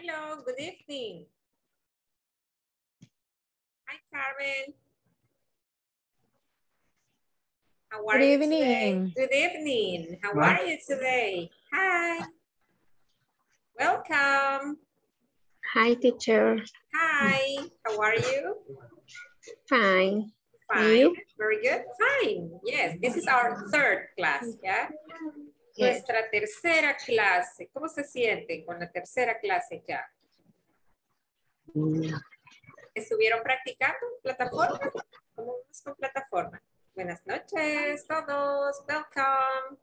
Hello, good evening. Hi, Carmen. How are Good you evening. today? Good evening. How are you today? Hi. Welcome. Hi, teacher. Hi. How are you? Fine. Fine. you? Very good. Fine. Yes, this is our third class, ¿ya? Nuestra tercera clase. ¿Cómo se sienten con la tercera clase ya? ¿Estuvieron practicando plataforma? ¿Cómo vamos con plataforma? Buenas noches todos. Welcome.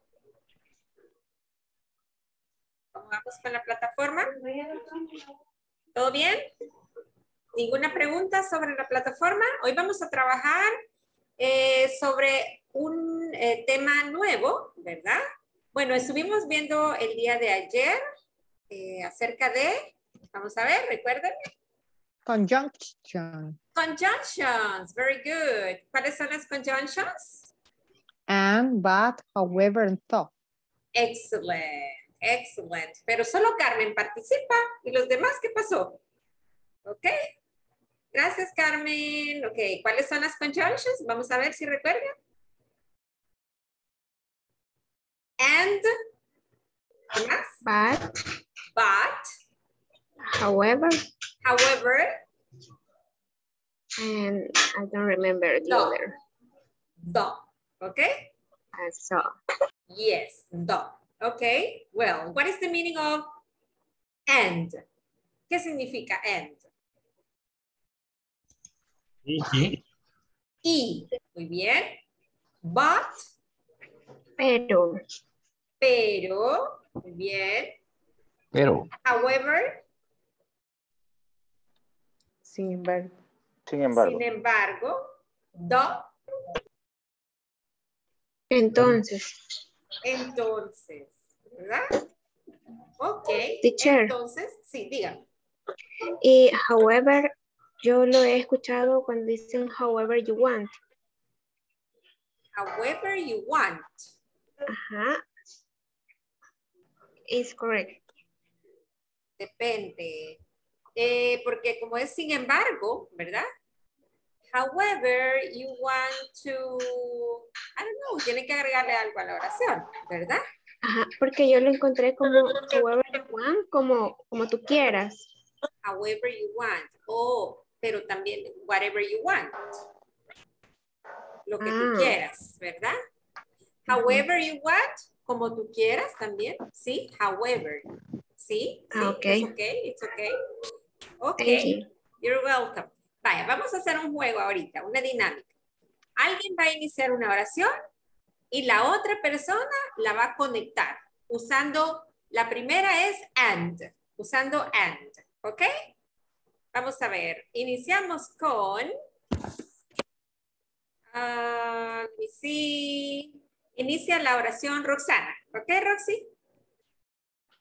¿Cómo vamos con la plataforma? ¿Todo bien? ¿Ninguna pregunta sobre la plataforma? Hoy vamos a trabajar eh, sobre un eh, tema nuevo, ¿verdad? Bueno, estuvimos viendo el día de ayer eh, acerca de, vamos a ver, recuerden, Conjunction. conjunctions. Very good. ¿Cuáles son las conjunctions? And, but, however, and though. Excellent, excellent. Pero solo Carmen participa y los demás, ¿qué pasó? Ok. Gracias, Carmen. Ok, ¿cuáles son las conjunctions? Vamos a ver si recuerdan. And, ¿qué más? But, But, however, however, and I don't remember the No. other. the. Ok? I saw. Yes, the. Okay, well, what is the meaning of and? ¿Qué significa and? Y. Muy bien. But, Pero, pero, muy bien. Pero, However, Sin embargo. sin embargo, sin embargo, the, entonces, entonces, ¿verdad? Ok. Teacher. Entonces, sí, diga. y however, yo lo he escuchado cuando dicen however you want. However you want. Ajá. Is correct. Depende. Eh, porque como es sin embargo, ¿verdad? However, you want to, I don't know, tiene que agregarle algo a la oración, ¿verdad? Ajá, porque yo lo encontré como however you want, como, como tú quieras. However you want. O, pero también whatever you want. Lo que tú Ah. quieras, ¿verdad? However you want, como tú quieras también, ¿sí? However, ¿sí? Ah, ¿Sí? ok. It's okay, it's okay. Ok. Thank you. You're welcome. Vaya, vamos a hacer un juego ahorita, una dinámica. Alguien va a iniciar una oración y la otra persona la va a conectar usando, la primera es and, usando and, ¿ok? Vamos a ver, iniciamos con, ah, let me see. Inicia la oración Roxana, ¿ok Roxy?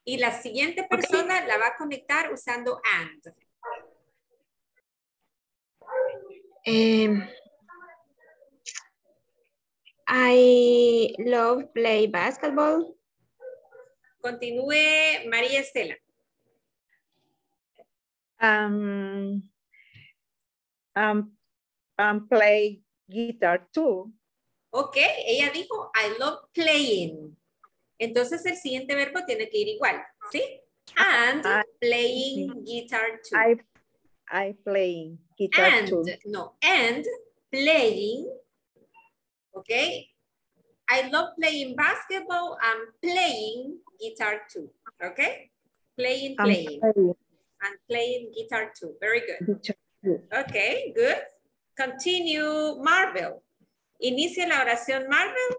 Y la siguiente persona la va a conectar usando and. Um, I love play basketball. Continúe María Estela. um, um, um, play guitar too. Ok, ella dijo, I love playing. Entonces el siguiente verbo tiene que ir igual, ¿sí? And Ah, playing guitar too. I I play guitar and, too. no, and playing, ok? I love playing basketball and playing guitar too, ok? Playing, I'm playing, playing and playing guitar too. Very good. guitar too. Okay, good. Continue, Marvel. Inicia la oración Marvel.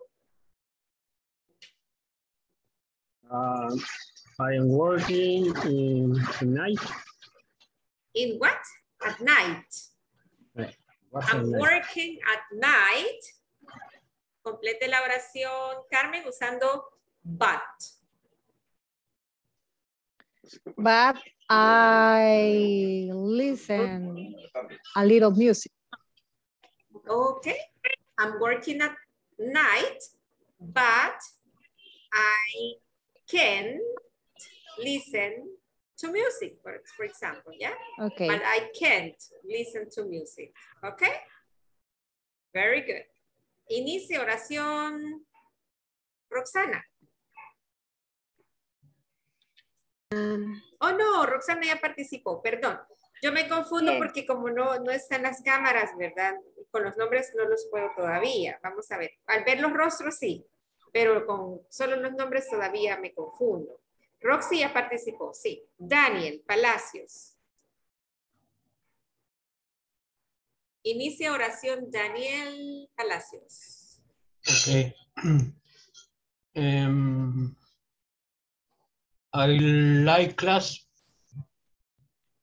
Uh, I am working in tonight. In what? At night. What's the I'm night? working at night. Complete la oración, Carmen, usando but. But I listen a little music. Okay. I'm working at night, but I can listen to music, for, for example, yeah? Okay. But I can't listen to music, okay? Very good. Inicia oración. Roxana. Um, Oh, no, Roxana ya participó, perdón. Yo me confundo Bien. porque como no, no están las cámaras, ¿verdad? Con los nombres no los puedo todavía. Vamos a ver. Al ver los rostros sí, pero con solo los nombres todavía me confundo. Roxy ya participó, sí. Daniel Palacios. Inicia oración Daniel Palacios. Okay. Um, I like class,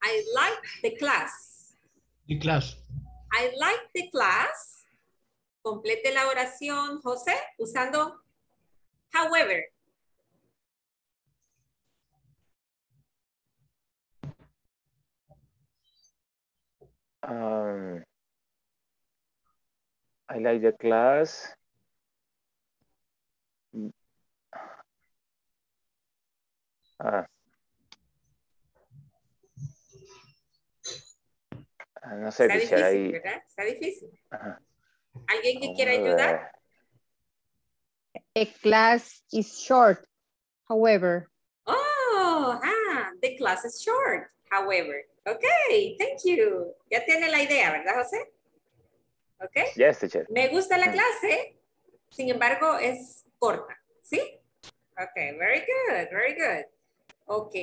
I like the class. the class. I like the class. Complete la oración, José, usando however. Um, I like the class. Mm. Ah. Ah, No sé, Está difícil, ahí. ¿verdad? Está difícil. Ajá. ¿Alguien que quiera ayudar? A class is short. However, Oh, ah, the class is short, however. Okay, thank you. Ya tiene la idea, ¿verdad, José? Ok. Yes, teacher. Me gusta la Mm. clase, sin embargo, es corta, ¿sí? Ok, very good, very good. Ok,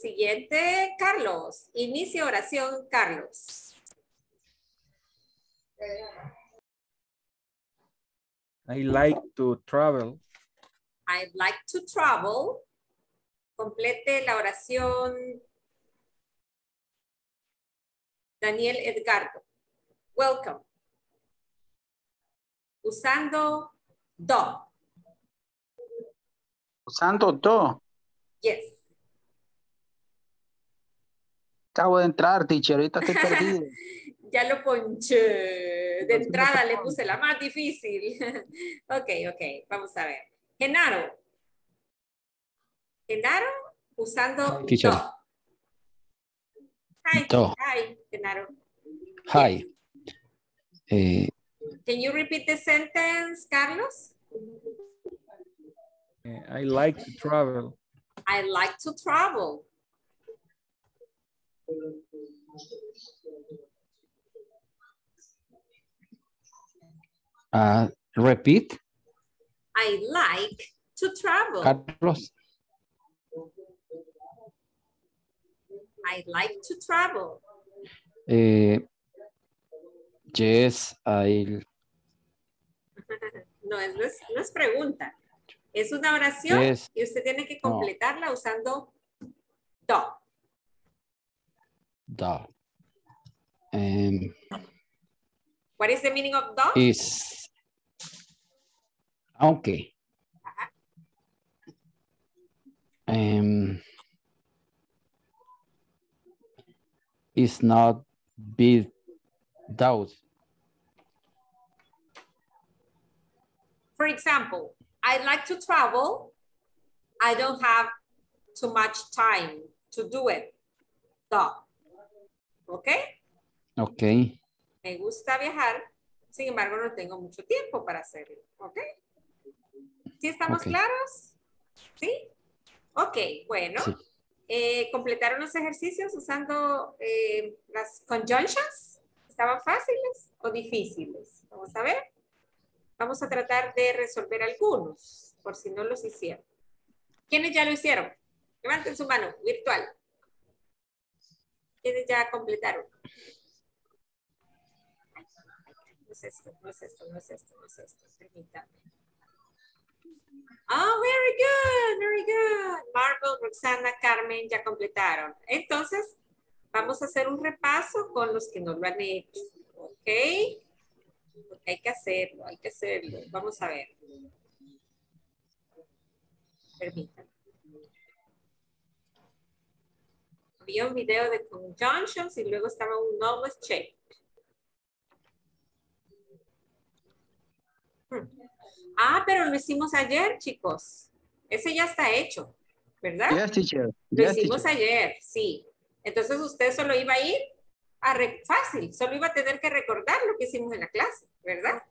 siguiente, Carlos. Inicia oración, Carlos. I like to travel. I'd like to travel. Complete la oración. Daniel Edgardo. Welcome. Usando do. Usando do. Yes. Acabo de entrar, teacher. Ahorita estoy perdido. Ya lo ponché. De entrada le puse la más difícil. ok, ok. Vamos a ver. Genaro. Genaro usando Teacher. do. Hi, Do. hi, Genaro. Hi. Eh, Can you repeat the sentence, Carlos? I like to travel. I like to travel. Uh, repeat, I like to travel. Carlos. I like to travel. Eh, yes, I. No es, no es, pregunta. Es una oración Yes. y usted tiene que No. completarla usando do. Da. Um, What is the meaning of do? is. Aunque. Um, is not be doubt. For example, I like to travel. I don't have too much time to do it. Do. Okay? Okay. Me gusta viajar, sin embargo no tengo mucho tiempo para hacerlo. ¿Ok? ¿Sí estamos claros? ¿Sí? Ok, bueno. Sí. Eh, ¿Completaron los ejercicios usando eh, las conjunctions? ¿Estaban fáciles o difíciles? Vamos a ver. Vamos a tratar de resolver algunos, por si no los hicieron. ¿Quiénes ya lo hicieron? Levanten su mano, virtual. ¿Quiénes ya completaron? Esto, no es esto, no es esto, no es esto. Permítame. Oh, very good, very good. Marvel, Roxana, Carmen ya completaron. Entonces, vamos a hacer un repaso con los que no lo han hecho. ¿Ok? Hay que hacerlo, hay que hacerlo. Vamos a ver. Permítanme. Había un video de conjunctions y luego estaba un knowledge check. Hmm. Ah, pero lo hicimos ayer, chicos. Ese ya está hecho. ¿verdad? Yes, teacher. Lo hicimos teacher. ayer, sí. Entonces usted solo iba a ir a fácil, solo iba a tener que recordar lo que hicimos en la clase, ¿verdad?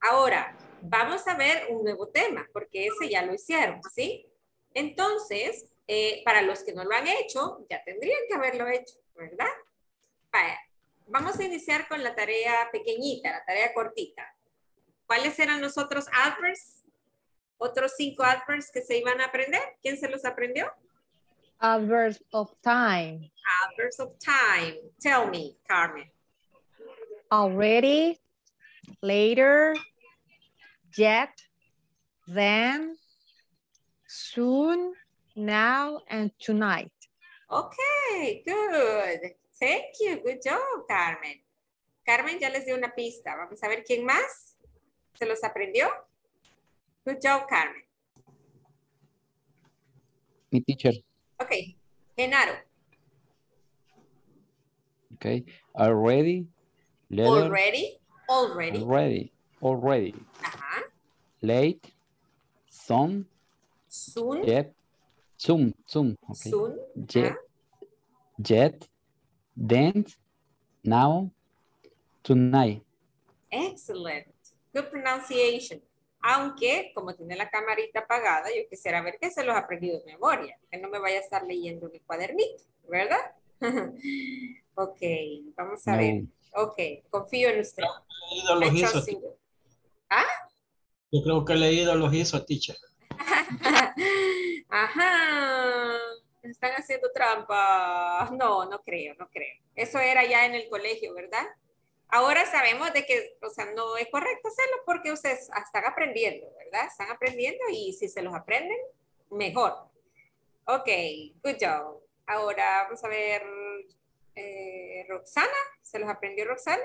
Ahora, vamos a ver un nuevo tema, porque ese ya lo hicieron, ¿sí? Entonces, eh, para los que no lo han hecho, ya tendrían que haberlo hecho, ¿verdad? Vaya, vamos a iniciar con la tarea pequeñita, la tarea cortita. ¿Cuáles eran los otros adverbs? Otros cinco adverbs que se iban a aprender. ¿Quién se los aprendió? Adverbs of time. Adverbs of time. Tell me, Carmen. Already, later, yet, then, soon, now, and tonight. Okay, good. Thank you. Good job, Carmen. Carmen ya les dio una pista. Vamos a ver quién más se los aprendió. Good job, Carmen. Mi teacher. Ok, Genaro. Okay. Already. Already. Already. Already. Already. Ajá. Late. Some. Soon. Yet. Soon. Soon. Okay. Soon. Yet. Ajá. Yet. Then. Now. Tonight. Excellent. Good pronunciation. Aunque, como tiene la camarita apagada, yo quisiera ver que se los ha aprendido de memoria, que no me vaya a estar leyendo mi cuadernito, ¿verdad? ok, vamos a No. ver. Ok, confío en usted. He leído los I hizo. trust in you. ¿Ah? Yo creo que he leído los hizo, teacher. Ajá. Están haciendo trampa. No, no creo, no creo. Eso era ya en el colegio, ¿verdad? Ahora sabemos de que, o sea, no es correcto hacerlo porque ustedes están aprendiendo, ¿verdad? Están aprendiendo y si se los aprenden, mejor. Ok, good job. Ahora vamos a ver, eh, Roxana, ¿se los aprendió Roxana?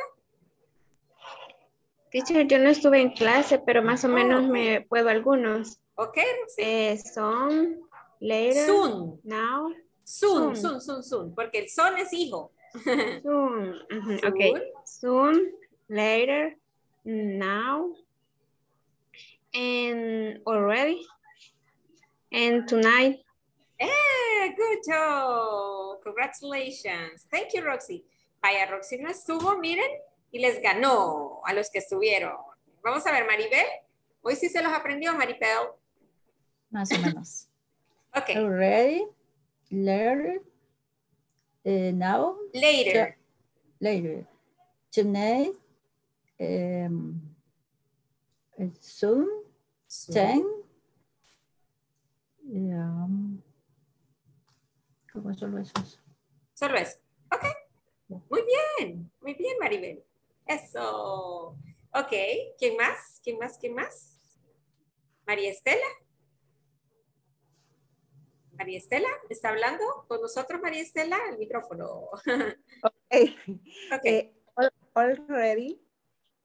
Teacher, yo no estuve en clase, pero más o Oh, menos ok. me puedo algunos. Ok. Eh, son, later, Soon, now, soon, Soon. soon, soon, soon, porque el son es hijo. soon. Ujú, Soon. Ok. Soon, later, now, and already, and tonight. Eh, good job. Congratulations. Thank you, Roxy. Vaya, Roxy no estuvo, miren, y les ganó a los que estuvieron. Vamos a ver, Maribel. Hoy sí se los aprendió, Maribel. Más o menos. Ok, Already, later, eh, now, later. later. Tonight, um, eh, soon, ten. um, ¿Cómo solo esos? Solo eso. Ok. Muy bien, muy bien, Maribel. Eso. Ok, ¿quién más? ¿Quién más? ¿Quién más? María Estela. María Estela, ¿está hablando con nosotros, María Estela? El micrófono. Okay. Ok. Eh, al- already,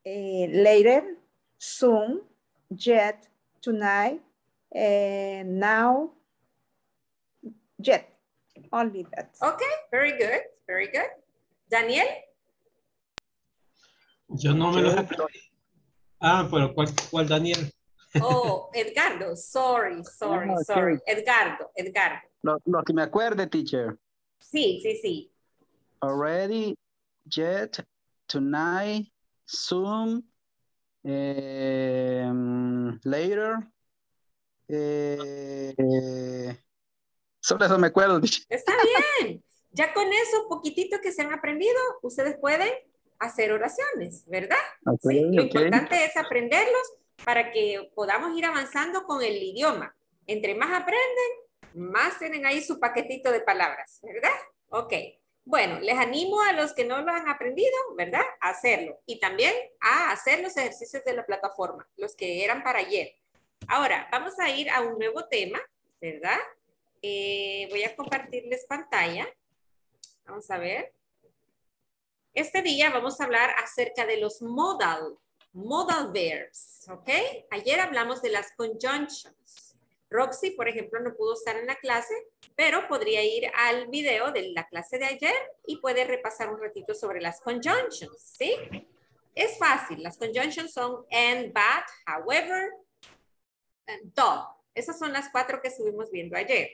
eh, later, soon, yet, tonight, eh, now, yet. Only that. Ok, very good, very good. Daniel, Yo no me los he aprendido. Ah, pero ¿cuál, cuál Daniel? Oh, Edgardo, sorry, sorry, Ah, ok. sorry. Edgardo, Edgardo. Lo, lo que me acuerde, teacher. Sí, sí, sí. Already, yet, tonight, soon, em, later. eh, solo eso me acuerdo, teacher. Está bien. Ya con eso, poquitito que se han aprendido, ustedes pueden hacer oraciones, ¿verdad? Ok, Sí, lo importante es aprenderlos para que podamos ir avanzando con el idioma. Entre más aprenden, más tienen ahí su paquetito de palabras, ¿verdad? Ok. Bueno, les animo a los que no lo han aprendido, ¿verdad? A hacerlo. Y también a hacer los ejercicios de la plataforma, los que eran para ayer. Ahora, vamos a ir a un nuevo tema, ¿verdad? Eh, voy a compartirles pantalla. Vamos a ver. Este día vamos a hablar acerca de los modal, modal verbs, ¿ok? Ayer hablamos de las conjunctions. Roxy, por ejemplo, no pudo estar en la clase, pero podría ir al video de la clase de ayer y puede repasar un ratito sobre las conjunctions, ¿sí? Es fácil, las conjunctions son and, but, however, and though, Esas son las cuatro que estuvimos viendo ayer,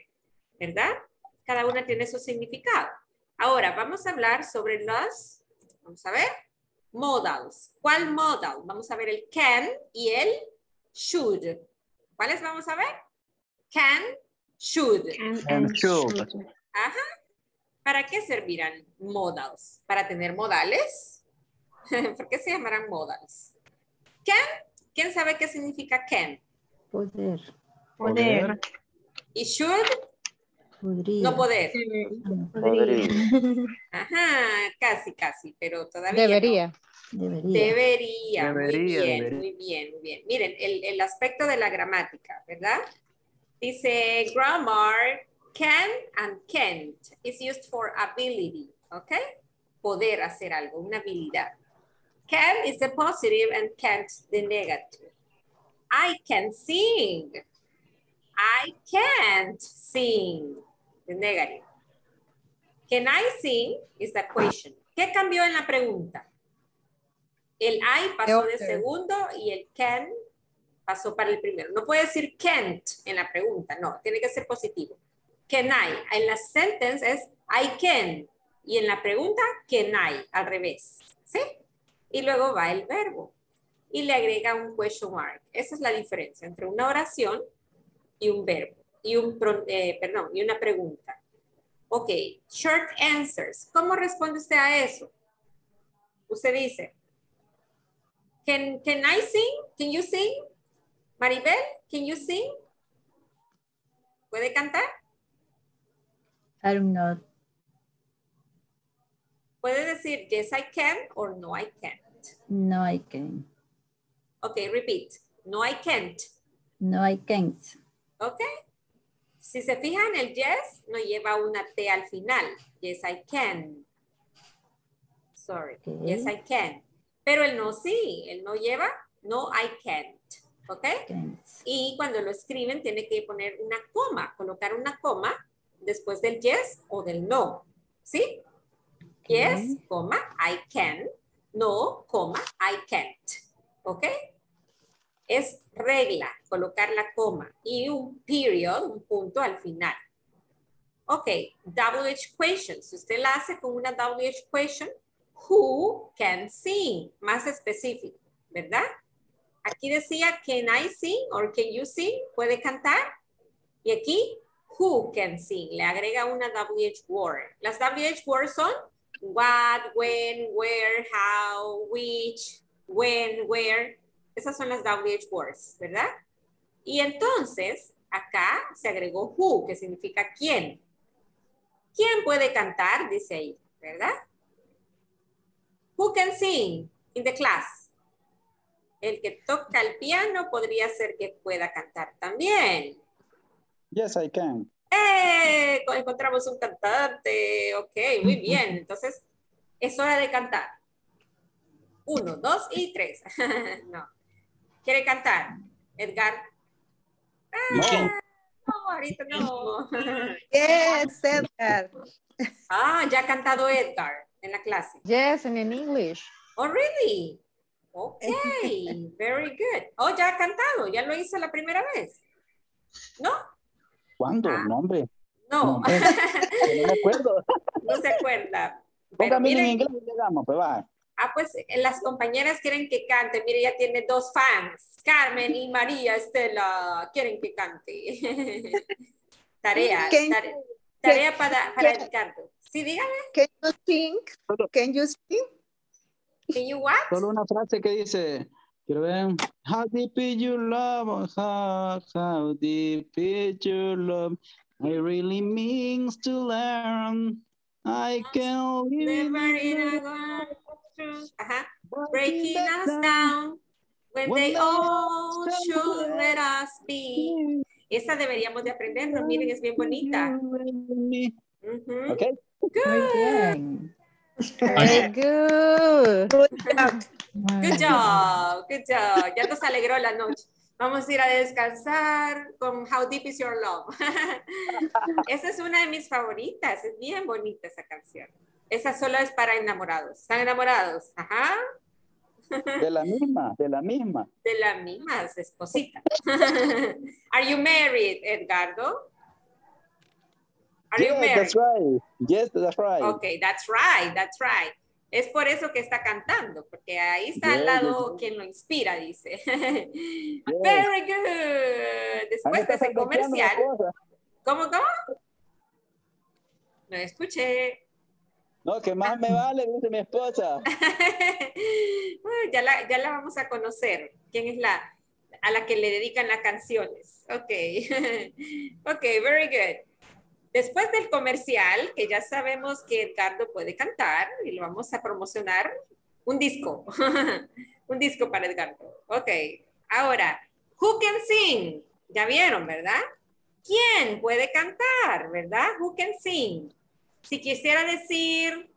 ¿verdad? Cada una tiene su significado. Ahora, vamos a hablar sobre los, vamos a ver, modals. ¿Cuál modal? Vamos a ver el can y el should. ¿Cuáles vamos a ver? Can, should. And should. Ajá. ¿Para qué servirán modals? ¿Para tener modales? ¿Por qué se llamarán modals? Can, ¿quién sabe qué significa can? Poder. Poder. ¿Y should? Podría. No poder. Podría. Ajá, casi, casi, pero todavía no. Debería. Debería. Debería, muy bien, debería. muy bien, muy bien. Miren, el, el aspecto de la gramática, ¿verdad? Dice grammar, can and can't is used for ability, ¿ok? Poder hacer algo, una habilidad. Can is the positive and can't the negative. I can sing. I can't sing, the negative. Can I sing is the question. ¿Qué cambió en la pregunta? El I pasó de segundo y el can pasó para el primero. No puede decir can't en la pregunta, no, tiene que ser positivo. Can I? En la sentence es I can. Y en la pregunta, can I, al revés. ¿Sí? Y luego va el verbo. Y le agrega un question mark. Esa es la diferencia entre una oración y un verbo. Y un, eh, perdón, y una pregunta. Ok, short answers. ¿Cómo responde usted a eso? Usted dice, can, can I sing? Can you sing? Maribel, can you sing? ¿Puede cantar? I don't know. Puede decir yes I can or no I can't. No, I can. Ok, repeat. No I can't. No, I can't. Ok. Si se fijan, el yes no lleva una T al final. Yes I can. Sorry. Yes I can. Pero el no sí. El no lleva no I can't. Ok. Can't. Y cuando lo escriben tiene que poner una coma, colocar una coma después del yes o del no. ¿Sí? Yes, coma, I can. No, coma, I can't. ¿Ok? Es regla colocar la coma y un period, un punto al final. Ok, WH question. Si usted la hace con una WH question, who can sing? Más específico, ¿verdad? Aquí decía, can I sing or can you sing? ¿Puede cantar? Y aquí, who can sing? Le agrega una WH word. Las WH words son what, when, where, how, which, when, where. Esas son las WH words, ¿verdad? Y entonces, acá se agregó who, que significa quién. ¿Quién puede cantar? Dice ahí, ¿verdad? Who can sing in the class? El que toca el piano podría ser que pueda cantar también. Yes, I can. ¡Eh! Encontramos un cantante. Ok, muy bien. Entonces, es hora de cantar. Uno, dos y tres. no. ¿Quiere cantar? Edgar. No. No, ahorita no. Yes, Edgar. ah, ya ha cantado Edgar en la clase. Yes, and in English. Oh, really? Okay, very good. Oh, ya ha cantado, ya lo hizo la primera vez. ¿No? ¿Cuándo? Ah. No, hombre. No, No, No me acuerdo. no se acuerda. Pero Póngame en inglés damos, pues va. ah, pues eh, las compañeras quieren que cante. Mire, ya tiene dos fans, Carmen y María Estela, quieren que cante. tarea, tarea, tarea para, para can- Ricardo. Sí, dígame, Can you sing? Can you sing? can you what? Solo una frase que dice, quiero ver, how deep is your love, how, how deep is your love, I really means to learn, I can live Never in a world. Ajá. breaking us down when When they they all all should let us be. Esa deberíamos de aprendernos, miren, es bien bonita. Ujú. Ok, Muy bien. Very good. Good job. Good job, good job. Ya nos alegró la noche. Vamos a ir a descansar con How Deep Is Your Love. esa es una de mis favoritas, es bien bonita esa canción. Esa solo es para enamorados. ¿Están enamorados? Ajá. De la misma, de la misma. De la misma esposita. Are you married, Edgardo? Are you Yes, married? that's right. Yes, that's right. Okay, that's right, that's right. Es por eso que está cantando, porque ahí está al lado quien lo inspira, dice. Very good. Después de ese comercial. ¿cómo, cómo? No escuché. No, que más me vale, dice mi esposa. Ya, la, ya la vamos a conocer. ¿Quién es la a la que le dedican las canciones? Ok. ok, very good. Después del comercial, que ya sabemos que Edgardo puede cantar y lo vamos a promocionar, un disco. un disco para Edgardo. Ok. Ahora, who can sing? Ya vieron, ¿verdad? ¿Quién puede cantar, verdad? Who can sing? Si quisiera decir,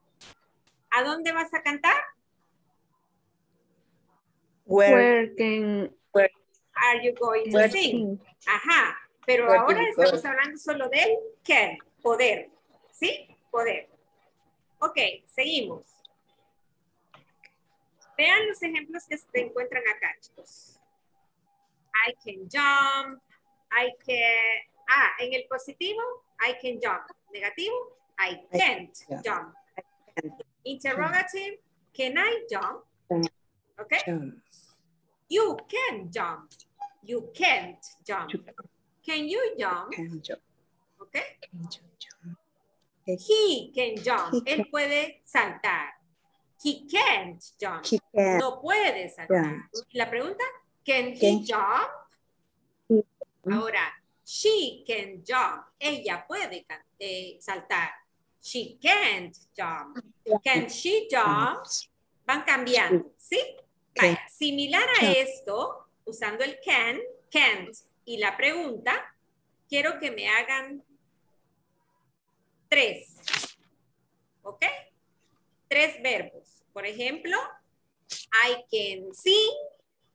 ¿a dónde vas a cantar? Where, Where can Are you going to sing? Ajá, pero ahora go? estamos hablando solo del can, poder. ¿Sí? Poder. Ok, seguimos. Vean los ejemplos que se encuentran acá, chicos. I can jump. I can... Ah, en el positivo, I can jump. Negativo, I can't jump. Interrogative, can I jump? Ok. jump, You can jump. You can't jump. Can you jump? can jump, Okay. can jump, jump. He can jump. He Él puede saltar. He can't jump. No puede saltar. La pregunta, can he jump? Ahora, she can jump. Ella puede eh, saltar. She can't jump. Can she jump? Van cambiando, ¿sí? Vaya, similar a esto, usando el can, can't y la pregunta, quiero que me hagan tres. ¿Ok? Tres verbos. Por ejemplo, I can sing,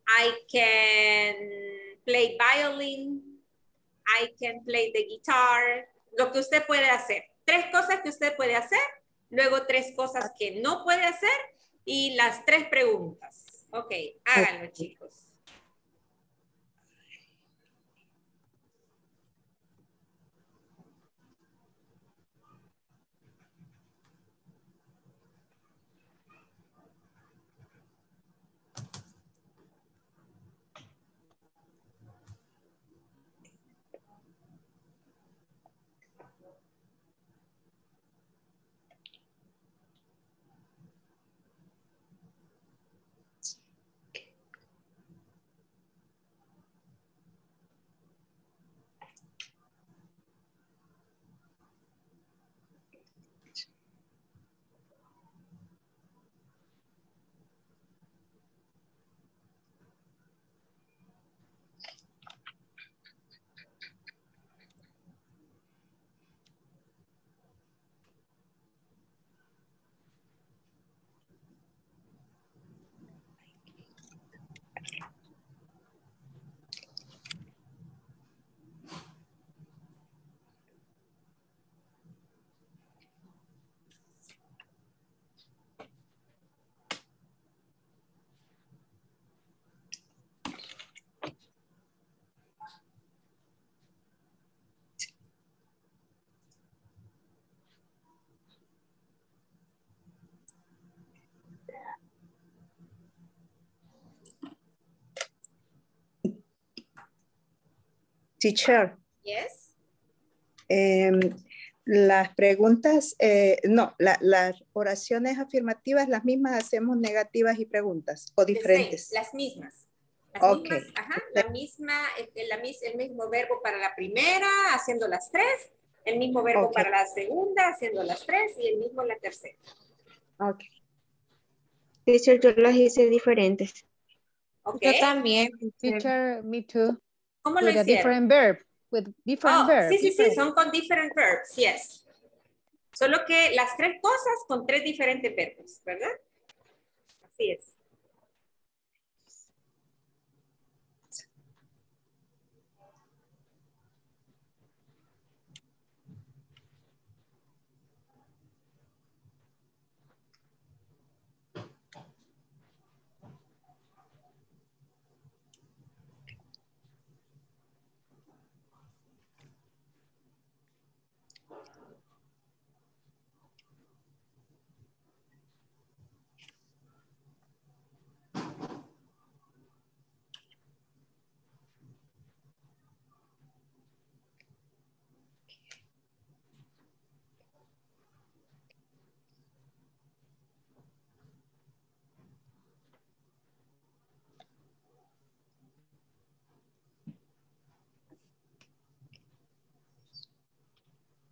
I can play violin, I can play the guitar, lo que usted puede hacer. Tres cosas que usted puede hacer, luego tres cosas que no puede hacer y las tres preguntas. Ok, háganlo chicos. Teacher, Yes. em, las preguntas, eh, no, la- las oraciones afirmativas, las mismas hacemos negativas y preguntas o The diferentes. same, las mismas. Las Ok. mismas, ajá, la misma, el, la mis- el mismo verbo para la primera, haciendo las tres, el mismo verbo para la segunda, haciendo las tres, y el mismo la tercera. Ok. Teacher, yo las hice diferentes. ¿Ok? Yo también, teacher. Teacher, me too. ¿Cómo lo With a hicieron? different verb. With different Oh, verb. sí, sí, sí, son con different verbs, yes. Solo que las tres cosas con tres diferentes verbos, ¿verdad? Así es.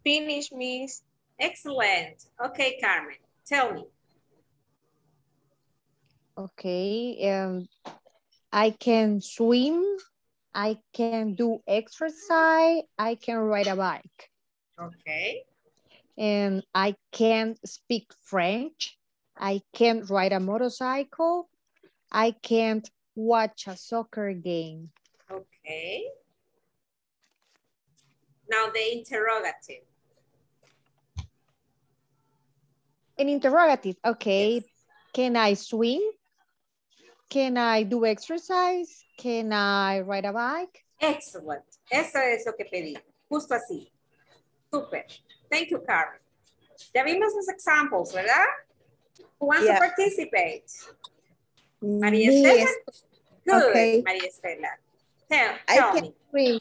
Finish, Miss. Excellent. Okay, Carmen, tell me. Okay. Um, I can swim. I can do exercise. I can ride a bike. Okay. And I can speak French. I can ride a motorcycle. I can't watch a soccer game. Okay. Now the interrogative. An interrogative. Okay. Yes. Can I swim? Can I do exercise? Can I ride a bike? Excellent. Eso es lo que pedí. Justo así. Super. Thank you, Carmen. Ya vimos los examples, ¿verdad? Who wants Yeah. to participate? Mm, María Me, Estela? Good, Okay. María Estela. Tell, I tell can me. swim.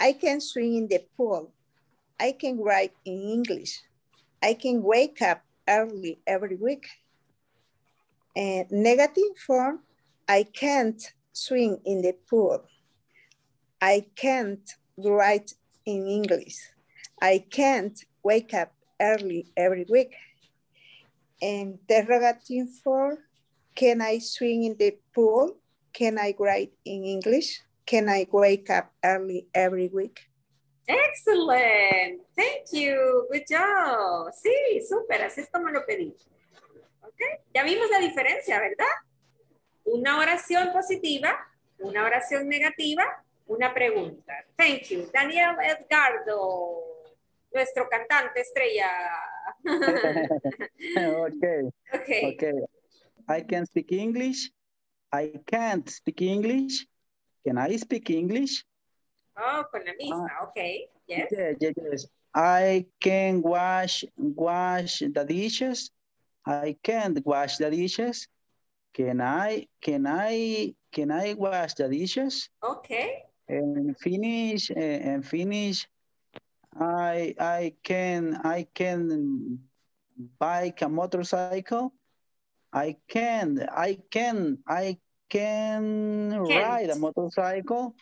I can swim in the pool. I can write in English. I can wake up early every week. And negative form, I can't swim in the pool. I can't write in English. I can't wake up early every week. And Interrogative form, can I swim in the pool? Can I write in English? Can I wake up early every week? Excellent. Thank you. Good job. Sí, súper. Así es como lo pedí. Ok. Ya vimos la diferencia, ¿verdad? Una oración positiva, una oración negativa, una pregunta. Thank you. Daniel Edgardo, nuestro cantante estrella. okay, ok. okay. I can speak English. I can't speak English. Can I speak English? Oh, con la misma. Ok. Yes. Yeah, yeah, yes. I can wash wash the dishes. I can't wash the dishes. Can I can I can I wash the dishes? Ok. And finish eh, and finish. I I can I can bike a motorcycle. I can I can I can ride a motorcycle.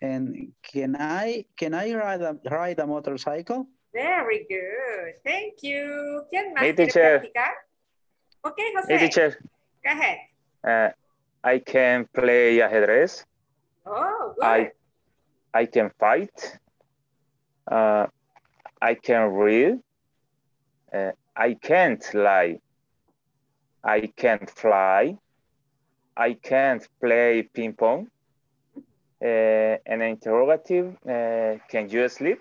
And can I can I ride a ride a motorcycle? Very good. Thank you. ¿Quién más Me, quiere teacher. practicar? Ok, José. Hey, teacher, Go ahead. uh, I can play ajedrez. Oh, good. I I can fight. Uh, I can read. Uh, I can't lie. I can't fly. I can't play ping pong. Uh, an interrogative. Uh, can you sleep?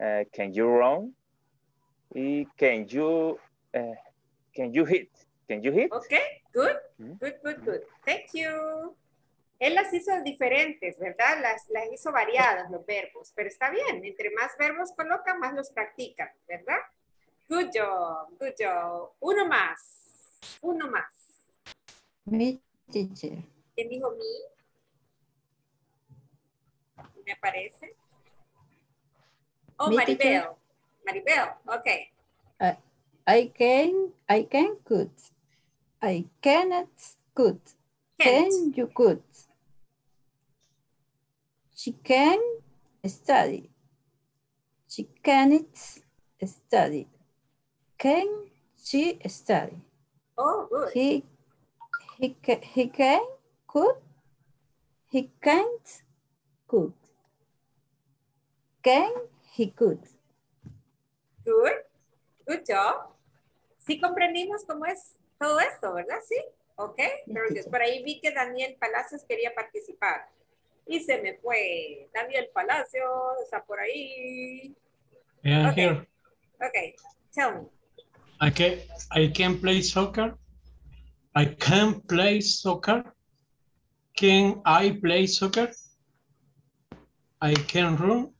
Uh, can you run? Y can you can you hit? Can you hit? Ok, good. Mm. Good, good, good. Thank you. Él las hizo diferentes, ¿verdad? Las, las hizo variadas los verbos, pero está bien. Entre más verbos colocan, más los practican, ¿verdad? Good job, good job. Uno más, uno más. Mi teacher. ¿Quién dijo mi? Me parece. Oh, Maribel. Maribel, ok. I can, I can cook. I cannot cook. Can't. Can you cook? She can study. She cannot study. Can she study? Oh, good. He, he, he can cook. He can't cook. Can he cook? Good. Good job. Sí comprendimos cómo es todo esto, ¿verdad? Sí. Ok. Good. Por ahí vi que Daniel Palacios quería participar. Y se me fue. Daniel Palacios está por ahí. Yeah, Okay. here. Ok. Tell me. I can, I can play soccer. I can play soccer. Can I play soccer? I can run.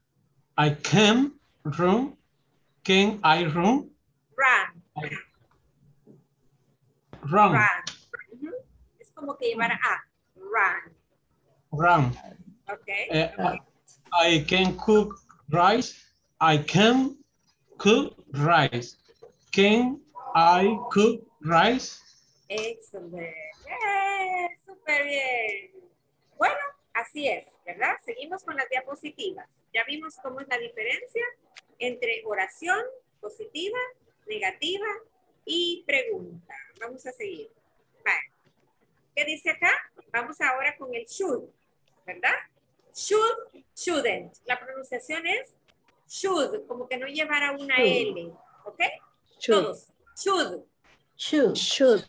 I can run. Can I run? Run. Run. Es como que llevar a. Run. Run. Ok. Eh, I, I can cook rice. I can cook rice. Can I cook rice? Excelente. Súper bien. Bueno, así es. ¿verdad? Seguimos con las diapositivas. Ya vimos cómo es la diferencia entre oración positiva, negativa y pregunta. Vamos a seguir. Vale. ¿Qué dice acá? Vamos ahora con el should, ¿verdad? Should, shouldn't. La pronunciación es should, como que no llevara una L, ¿ok? Should. Todos. Should. Should. Should.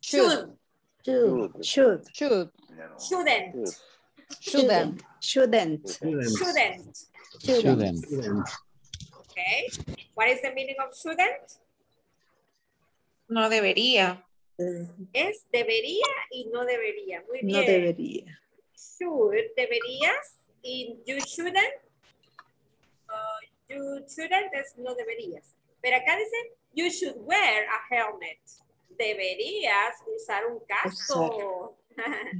Should. Should. Should. Shouldn't. Shouldn't. Shouldn't. Shouldn't. Shouldn't. Okay. What is the meaning of shouldn't? No debería. Es debería y no debería. Muy bien. No debería. Should, deberías. Y you shouldn't. uh, you shouldn't es no deberías. Pero acá dice, you should wear a helmet. Deberías usar un casco.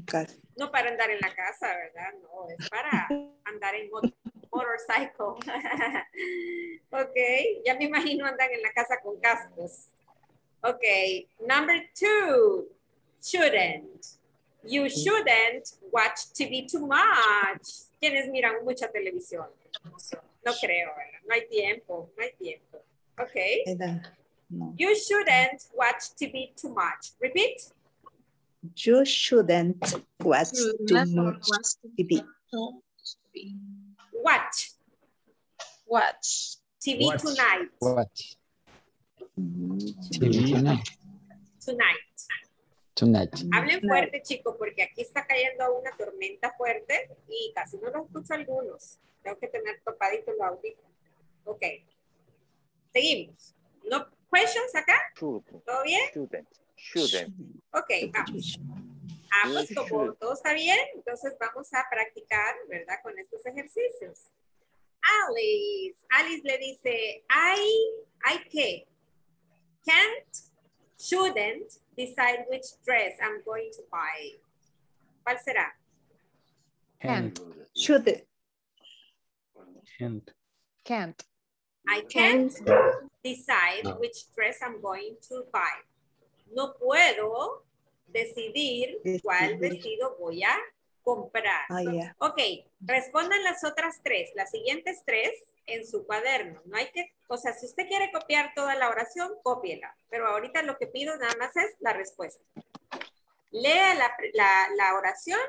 Cas- No para andar en la casa, ¿verdad? No, es para andar en mo- motorcycle. ok, ya me imagino andan en la casa con cascos. Ok, number two, shouldn't. You shouldn't watch TV too much. ¿Quiénes miran mucha televisión? No creo, ¿verdad? No hay tiempo, no hay tiempo. Ok. No. You shouldn't watch TV too much. Repeat. You shouldn't watch too much TV. Watch Watch. TV Watch. tonight. Watch. TV tonight. Tonight. Tonight. Hablen fuerte, chicos, porque aquí está cayendo una tormenta fuerte y casi no los escucho algunos. Tengo que tener topaditos los audífonos. Ok. Seguimos. ¿No questions acá? ¿Todo bien? Shouldn't. Ok, vamos. Ah, pues como todo está bien, entonces vamos a practicar, ¿verdad? Con estos ejercicios. Alice, Alice le dice, I, I qué? Can't, shouldn't decide which dress I'm going to buy. ¿Cuál será? Can't. Should. Can't. Can't. I can't decide which dress I'm going to buy. No puedo decidir cuál vestido voy a comprar. Ya. Ok, respondan las otras tres, las siguientes tres en su cuaderno. No hay que, o sea, si usted quiere copiar toda la oración, cópiela. Pero ahorita lo que pido nada más es la respuesta. Lea la, la- la oración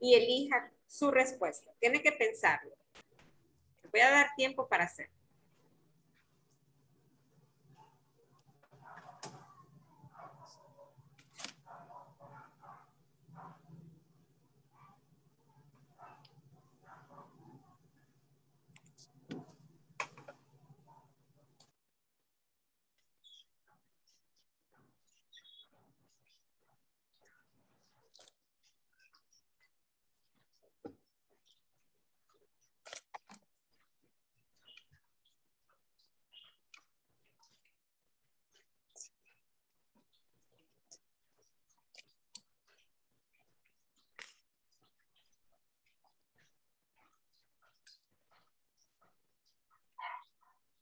y elija su respuesta. Tiene que pensarlo. Voy a dar tiempo para hacer.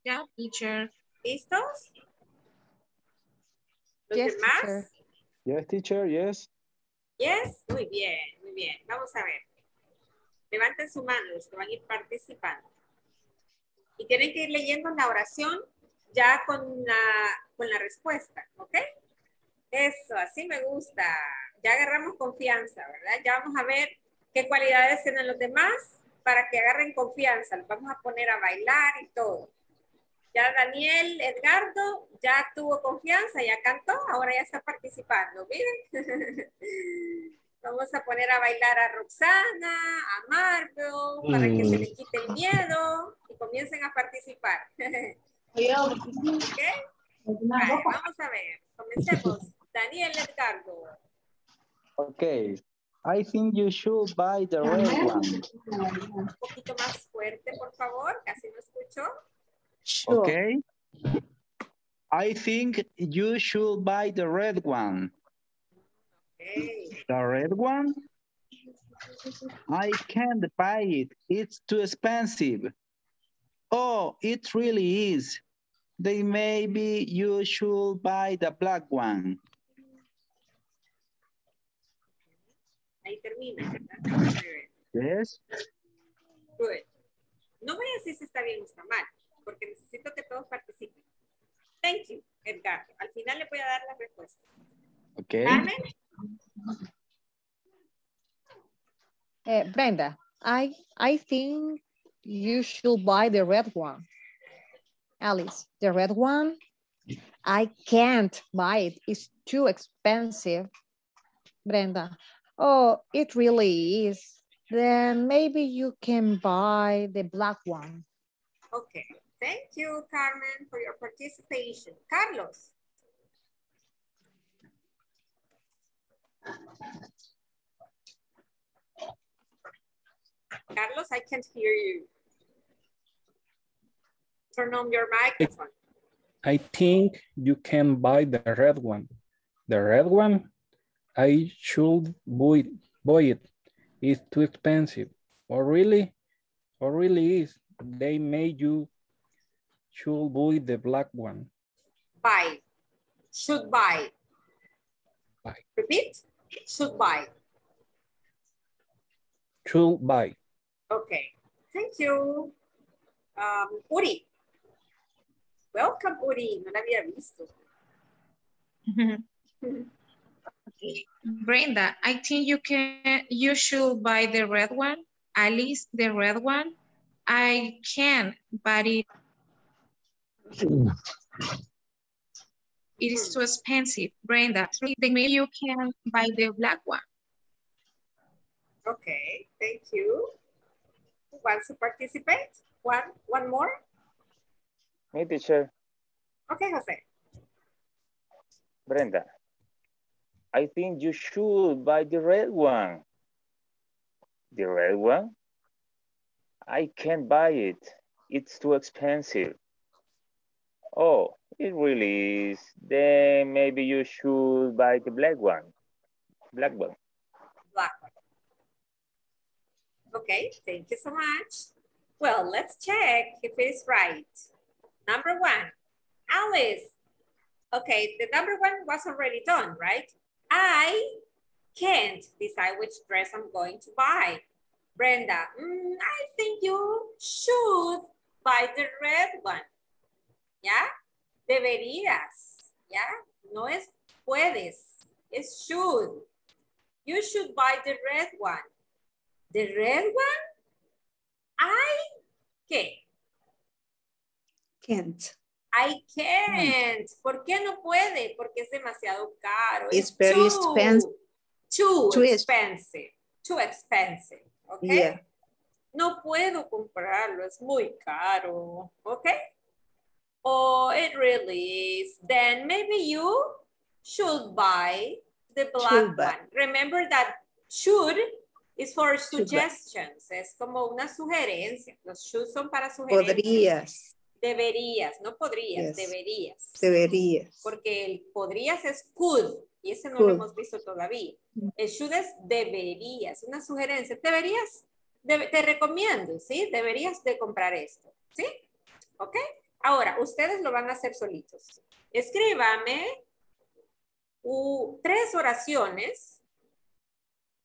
Ya, teacher. ¿Listos? ¿Los Yes, demás? teacher. Yes, teacher, yes. Yes, muy bien, muy bien. Vamos a ver. Levanten su mano los que van a ir participando. Y tienen que ir leyendo la oración ya con la, con la respuesta, ¿ok? Eso, así me gusta. Ya agarramos confianza, ¿verdad? Ya vamos a ver qué cualidades tienen los demás para que agarren confianza. Los vamos a poner a bailar y todo. Ya Daniel, Edgardo, ya tuvo confianza, ya cantó, ahora ya está participando, miren. Vamos a poner a bailar a Roxana, a Marvel, para que se le quite el miedo y comiencen a participar. ¿Ok? Vale, vamos a ver, comencemos. Daniel Edgardo. Okay. I think you should buy the red one. Un poquito más fuerte, por favor, casi no escucho. Okay. I think you should buy the red one. Okay. The red one? I can't buy it. It's too expensive. Oh, it really is. Then maybe you should buy the black one. Ahí termina. Yes. Good. No voy a decir si está bien o está mal, porque necesito que todos participen. Thank you, Edgar. Al final le voy a dar la respuesta. Okay. Carmen, Eh, Brenda, I, I think you should buy the red one. Alice, the red one? I can't buy it. It's too expensive. Brenda, oh, it really is. Then maybe you can buy the black one. okay. Thank you, Carmen, for your participation. Carlos. Carlos, I can't hear you. Turn on your microphone. I think you can buy the red one. The red one, I should buy, buy it. It's too expensive. Or really? Or really is. They made you should buy the black one. Buy. Should buy. Buy. Repeat. Should buy. Should buy. Okay. Thank you. Um, Uri. Welcome, Uri. No la había visto. Okay. Brenda, I think you can, you should buy the red one. Alice, the red one. I can, but it, it is too expensive. Brenda, then maybe you can buy the black one. Okay, thank you. Who wants to participate? One, one more? Me, teacher. Okay, Jose. Brenda. I think you should buy the red one. The red one? I can't buy it. It's too expensive. Oh, it really is. Then maybe you should buy the black one. Black one. Black one. Okay, thank you so much. Well, let's check if it's right. Number one, Alice. Okay, the number one was already done, right? I can't decide which dress I'm going to buy. Brenda, mm, I think you should buy the red one. ¿Ya? Deberías. ¿Ya? No es puedes, es should. You should buy the red one. The red one? I ¿qué? Can't. I can't. ¿Por qué no puede? Porque es demasiado caro. It's very too- expensive. Too, Too ex- expensive. Too expensive. Okay? Yeah. No puedo comprarlo, es muy caro. Okay? Oh, it really is. Then maybe you should buy the black buy. one. Remember that should is for suggestions. Es como una sugerencia. Los should son para sugerencias. Podrías. Deberías, no Yes. podrías, deberías. Deberías. Porque el podrías es could y ese no lo hemos visto todavía. El should es deberías, una sugerencia. Deberías, debe- te recomiendo, ¿sí? Deberías de comprar esto, ¿sí? ¿Ok? Ahora, ustedes lo van a hacer solitos. Escríbame tres oraciones,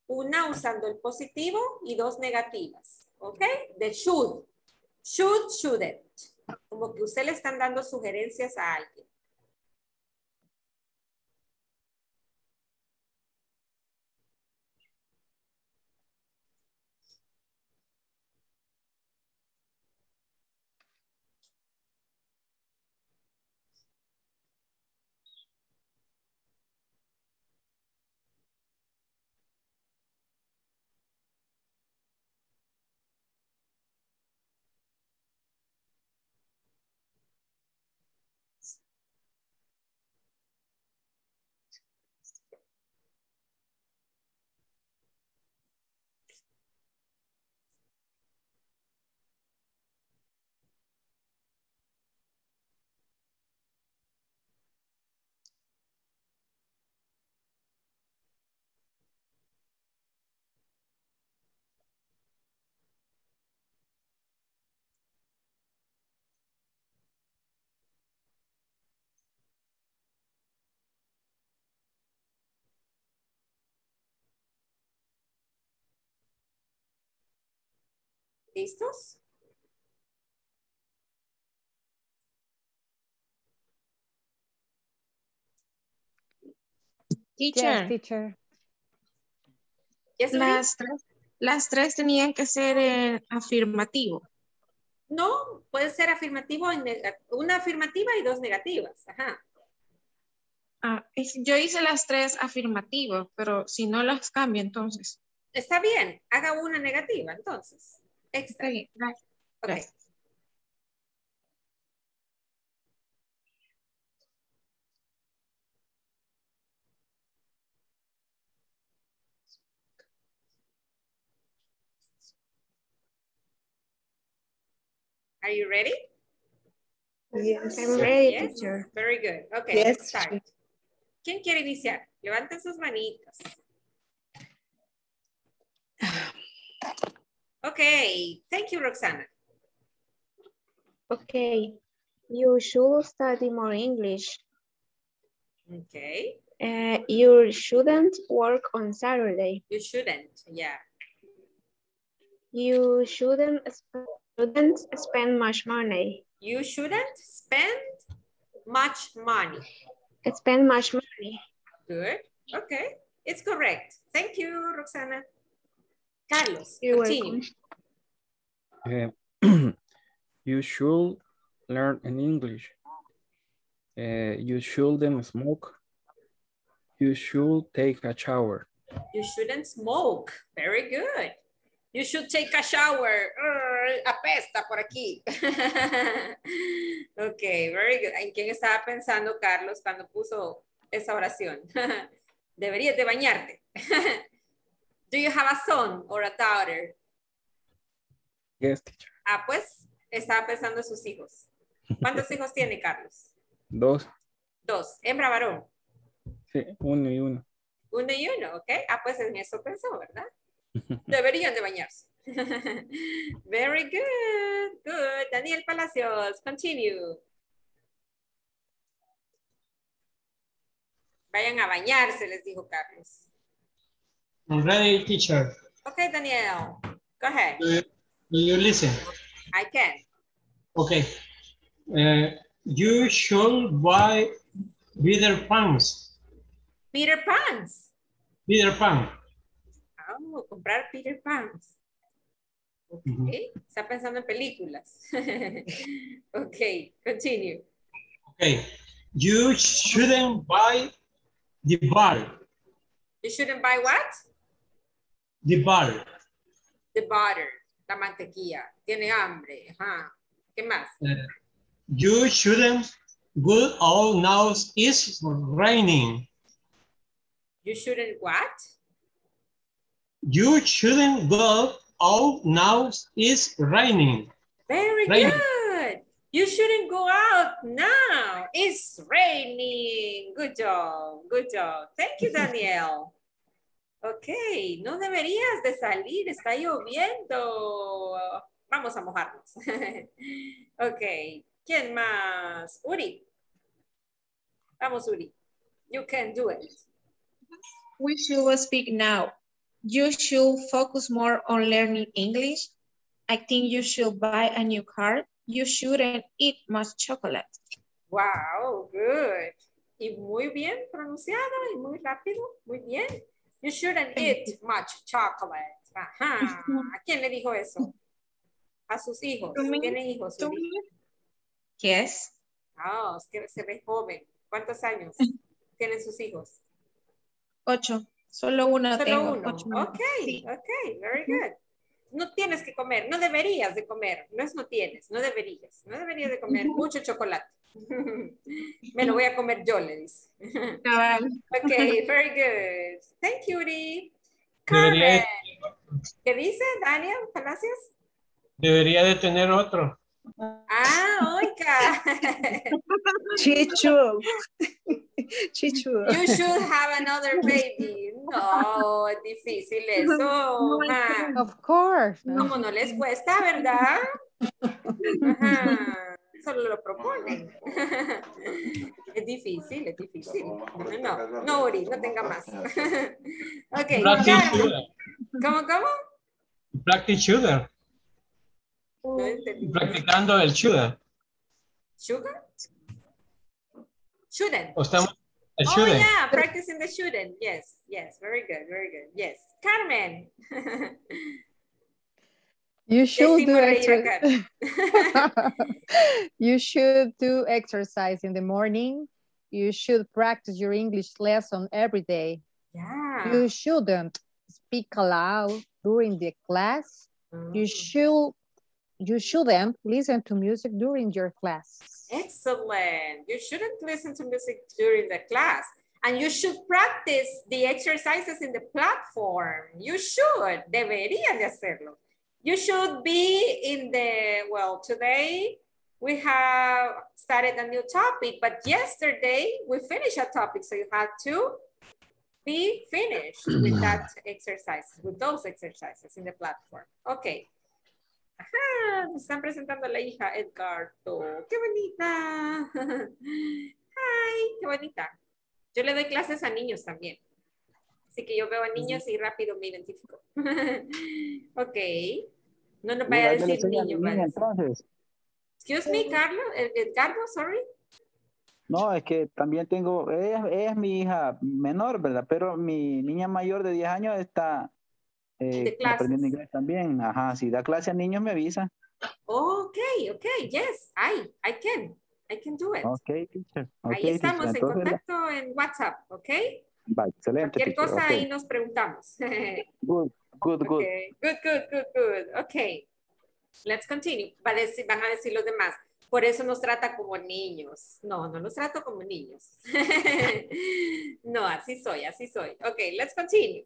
una usando el positivo y dos negativas, ¿ok? De should. Should, shouldn't. Como que usted le están dando sugerencias a alguien. ¿Listos? Teacher, Yes, teacher. Yes, las tres, las tres tenían que ser en afirmativo. No, puede ser afirmativo, y nega- una afirmativa y dos negativas. Ajá. Ah, yo hice las tres afirmativas, pero si no las cambio, entonces. Está bien, haga una negativa entonces. Extra. Está bien, gracias. Ok. gracias. Are you ready? Yes. I'm ready, Yes. teacher. Very good. Okay, Yes. let's start. ¿Quién quiere iniciar? Levanten sus manitos. Okay, thank you, Roxana. Okay. You should study more English. Okay, Uh, you shouldn't work on Saturday. you shouldn't, yeah. You shouldn't, shouldn't spend much money. You shouldn't spend much money. Spend much money. Good, okay, it's correct. Thank you, Roxana. Carlos, You're continue. welcome. Uh, you should learn in English. Uh, you shouldn't smoke. You should take a shower. You shouldn't smoke. Very good. You should take a shower. Apesta por aquí. ok, very good. ¿En quién estaba pensando Carlos cuando puso esa oración? Deberías de bañarte. Do you have a son or a daughter? Yes, teacher. Ah, pues estaba pensando en sus hijos. ¿Cuántos hijos tiene Carlos? Dos. Dos. Hembra, varón. Sí, uno y uno. Uno y uno, ¿ok? Ah, pues en eso pensó, ¿verdad? Deberían de bañarse. Very good, good. Daniel Palacios, continue. Vayan a bañarse, les dijo Carlos. I'm ready, teacher. Okay, Daniel, go ahead. Do you, do you listen? I can. Okay. Uh, you should buy Peter Pans. Peter Pans. Peter Pan. Oh, comprar Peter Pans. Ok, Ujú. está pensando en películas. ok, continue. Okay. You shouldn't buy the bar. You shouldn't buy what? The bar. The butter, la mantequilla. Tiene hambre. Ajá. ¿Qué más? Uh, you shouldn't go out now it's raining. You shouldn't what? You shouldn't go out now it's raining. Very Raining. good. You shouldn't go out now. It's raining. Good job. Good job. Thank you, Daniel. Ok, no deberías de salir, está lloviendo. Vamos a mojarnos. ok, ¿quién más? Uri. Vamos, Uri. You can do it. We should speak now. You should focus more on learning English. I think you should buy a new car. You shouldn't eat much chocolate. Wow, good. Y muy bien pronunciado y muy rápido. Muy bien. You shouldn't eat much chocolate. Ajá. ¿A quién le dijo eso? A sus hijos. To me. ¿Tiene hijos? Uri? me. Yes. Oh, es que se ve joven. ¿Cuántos años tienen sus hijos? Ocho. Solo uno Solo tengo. uno. ocho. Ok, ok, very good. No tienes que comer, no deberías de comer. No es no tienes, no deberías. No deberías de comer mucho chocolate. Me lo voy a comer yo, le dice. Ok, very good. Thank you, Uri. Carmen. ¿Qué dice Daniel Palacios? debería de tener otro. Ah, oiga. Chichu. Chichu. You should have another baby. No, es difícil eso. Of course. Como no les cuesta, ¿verdad? Ajá. Solo lo proponen. Es difícil, es difícil. No, no, Uri, no tenga más. Ok. ¿Cómo, cómo? Practice sugar. Practicando el sugar. Sugar? Shouldn't. O estamos el Oh shouldn't. yeah, practicing the shouldn't. Yes, yes, very good, very good. Yes. Carmen. You should do Decimos reír a exercise. you should do exercise in the morning. You should practice your English lesson every day. Yeah. You shouldn't speak aloud during the class. You Mm. should you shouldn't listen to music during your class. Excellent. You shouldn't listen to music during the class. And you should practice the exercises in the platform. You should. Deberían de hacerlo. You should be in the, well, today we have started a new topic, but yesterday we finished a topic. So you had to be finished with that exercise, with those exercises in the platform. Okay. Ajá, nos están presentando a la hija Edgardo. ¡Qué bonita! ¡Ay, qué bonita! Yo le doy clases a niños también. Así que yo veo a niños y rápido me identifico. ok. No nos vaya a decir niño. niña, entonces. Excuse me, Carlos. Ed- Edgardo, sorry. No, es que también tengo, ella es mi hija menor, ¿verdad? Pero mi niña mayor de 10 años está eh, aprendiendo inglés también. Ajá, si da clase a niños me avisa. Ok, ok. Yes, I, I can. I can do it. Ok, teacher. Ok, Ahí estamos teacher. en Entonces, contacto en WhatsApp, ¿ok? va, excelente. Cualquier teacher. cosa ok. ahí nos preguntamos. Good, good, good. Okay, good, good, good, good. Okay, let's continue. Va a decir- van a decir los demás. Por eso nos trata como niños. No, no los trato como niños. no, así soy, así soy. Okay, let's continue.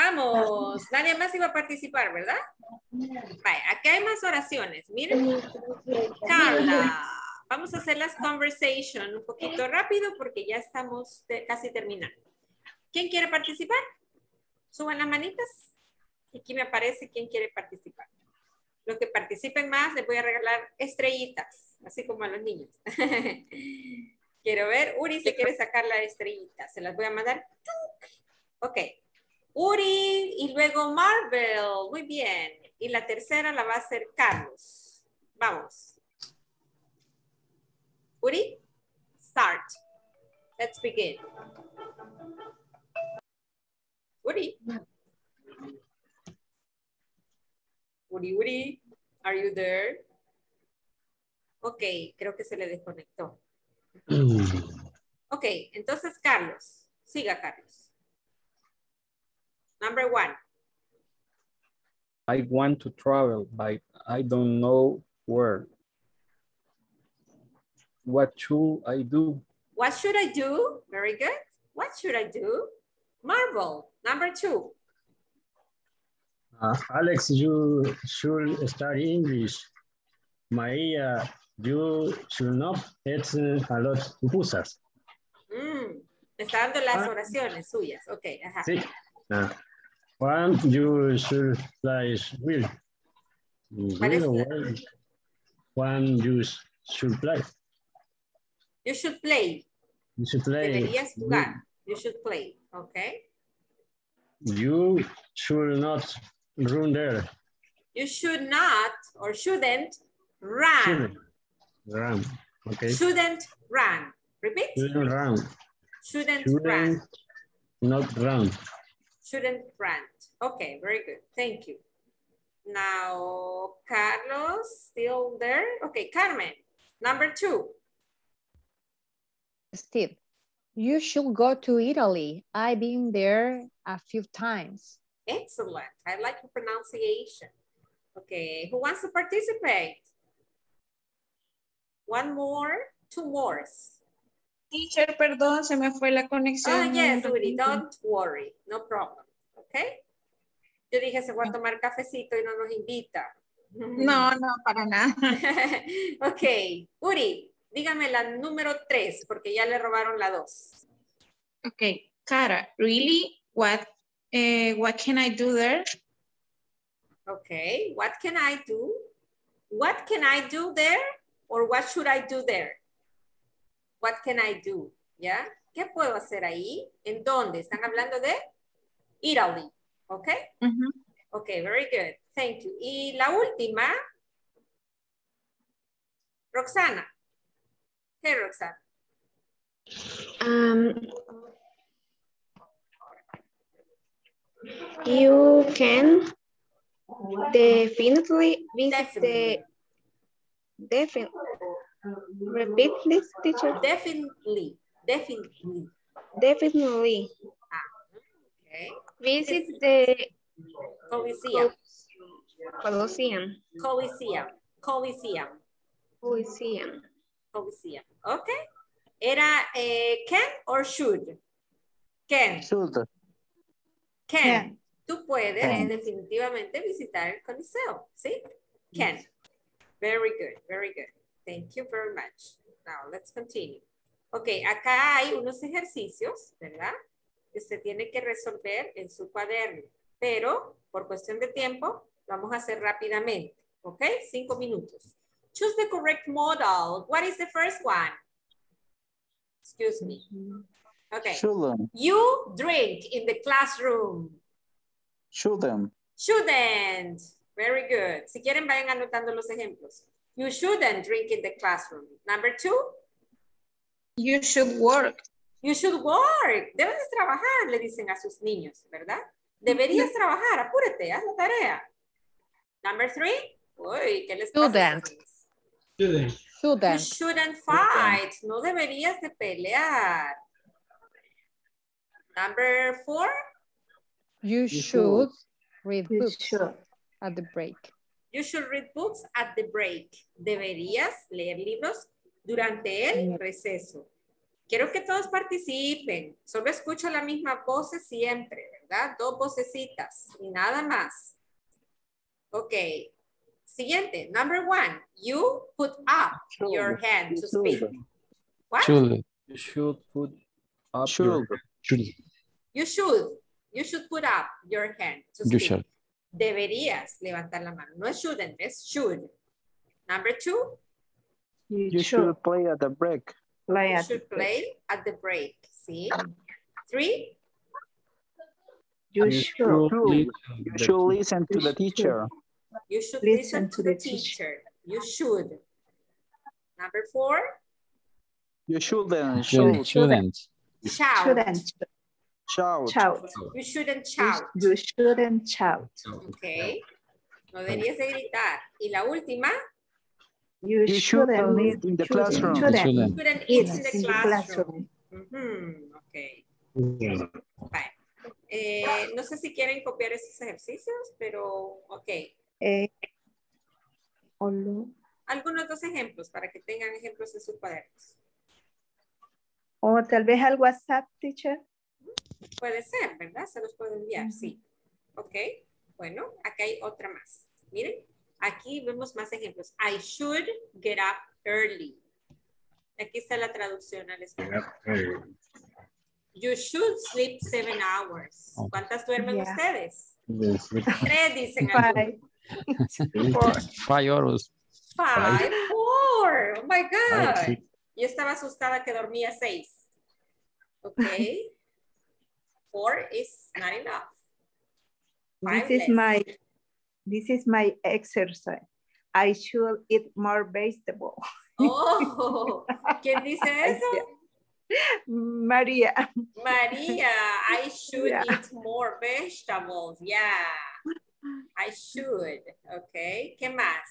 Vamos. Nadie más iba a participar, ¿verdad? Vaya, aquí hay más oraciones. Miren. Carla. Vamos a hacer las conversation un poquito rápido porque ya estamos casi terminando. ¿Quién quiere participar? Suban las manitas. Aquí me aparece quién quiere participar. Los que participen más les voy a regalar estrellitas, así como a los niños. Quiero ver, Uri se quiere sacar la estrellita. Se las voy a mandar. Ok. Uri y luego Marvel. Muy bien. Y la tercera la va a hacer Carlos. Vamos. Uri, start. Let's begin. Uri. Uri, Uri, are you there? Ok, creo que se le desconectó. Ok, entonces Carlos, siga Carlos. Number one, I want to travel, but I don't know where. What should I do? what should I do? Very good. What should I do? Marvel, number two. Uh, Alex, you should study English. Maria, you should not eat a lot of pupusas. Mm, me está dando las oraciones suyas. Ok, ajá. Sí. Uh, one, you should play will. ¿Cuál Will. One, you should play. You should play. You should play. Deberías jugar. You should play. Ok. You should not run there. You should not or shouldn't run. Shouldn't Run. Okay. Shouldn't run. Repeat. Shouldn't run. Shouldn't run. Shouldn't not run. Shouldn't run. Okay, very good. Thank you. Now, Carlos, still there? Okay, Carmen, number two. Steve, you should go to Italy. I've been there a few times. Excellent. I like your pronunciation. Okay, who wants to participate? One more, two more. Teacher, perdón, se me fue la ah, conexión. Oh, yes, un Uri, ratito. don't worry. No problem. Okay? Yo dije, se va a tomar cafecito y no nos invita. No, no, para nada. ok, Uri, dígame la número tres, porque ya le robaron la dos. Okay, Cara, really? What, eh, what can I do there? Okay, what can I do? What can I do there? Or what should I do there? What can I do? ¿Ya? ¿Qué puedo hacer ahí? ¿En dónde? Están hablando de Italy. ¿Ok? Ok, very good. Thank you. Y la última, Roxana. Hey, Roxana. Um, you can definitely visit the defin repeat please teacher Definitely, definitely. definitely Okay. visit the Coliseum. Colosseum Coliseum. Coliseum. Coliseum Coliseum. Okay. Era eh, can or should? Can. Should. Can. Can. Tú puedes Can. definitivamente visitar el Coliseo, ¿sí? Can. Very good, very good. Thank you very much. Now, let's continue. Ok, acá hay unos ejercicios, ¿verdad? Que usted tiene que resolver en su cuaderno. Pero, por cuestión de tiempo, vamos a hacer rápidamente. ¿Ok? Cinco minutos. Choose the correct model. What is the first one? Excuse me. Okay. Shouldn't. You drink in the classroom. Shouldn't. Shouldn't. Very good. Si quieren, vayan anotando los ejemplos. You shouldn't drink in the classroom. Number two, You should work. You should work. Debes de trabajar, le dicen a sus niños, ¿verdad? Deberías trabajar, apúrate, haz la tarea. Number three, uy, ¿qué les pasa? Student. You Shouldn't. fight. No deberías de pelear. Number four, You should. should read You books should. at the break. you should read books at the break. Deberías leer libros durante el receso. Quiero que todos participen. Solo escucho la misma voz siempre, ¿verdad? Dos vocecitas y nada más. Ok. Siguiente, number one. You put up your hand to speak. What? Should. You should put up Should. your Should. You should. You should put up your hand to You speak. should. Deberías levantar la mano. No es shouldn't, es should. Number two, You, You should should play at the break. Play you at should the play at the break. See? Three, You, You should should listen You should listen to the teacher. you should Listen listen to the teacher. You should. Number four, You shouldn't Shouldn't. shout. Shouldn't. shout. shouldn't Shout. shout. You shouldn't shout. you shouldn't shout. Okay. No deberías de gritar. Y la última, You, You shouldn't shouldn't eat in the shouldn't- classroom. Shouldn't, Shouldn't. shouldn't eat in the in the classroom. classroom. Ujú, Ok. Vale. Eh, no sé si quieren copiar esos ejercicios, pero ok. Eh, Algunos dos ejemplos para que tengan ejemplos en sus cuadernos. o tal vez al WhatsApp, teacher. Puede ser, ¿verdad? Se los puedo enviar, sí. Ok. Bueno, acá hay otra más. Miren, aquí vemos más ejemplos. I should get up early. Aquí está la traducción al español. You should sleep seven hours. ¿Cuántas duermen Yeah. ustedes? Tres, dicen. Five. Four. Five hours. Five, four. Oh my God. Five. Yo estaba asustada que dormía seis. Ok. Four is not enough. Five This is my this is my exercise. I should eat more vegetable. Oh, ¿quién dice eso? María. María, I should Yeah. eat more vegetables. Yeah, I should. Okay, ¿qué más?